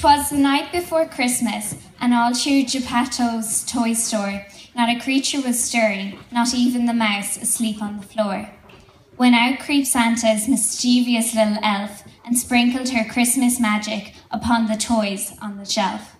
'Twas the night before Christmas, and all through Geppetto's toy store, not a creature was stirring, not even the mouse asleep on the floor. When out crept Santa's mischievous little elf and sprinkled her Christmas magic upon the toys on the shelf.